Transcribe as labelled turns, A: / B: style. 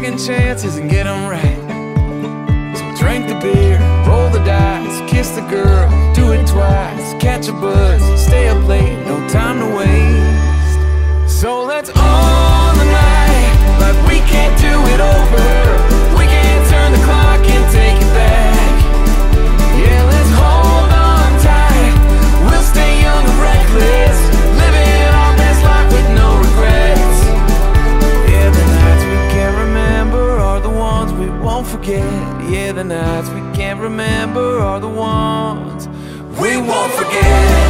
A: second chances and get them right. So drink the beer, roll the dice, kiss the girl, do it twice, catch a buzz, stay up late, no time to wait. won't forget. Yeah, the nights we can't remember are the ones we won't forget.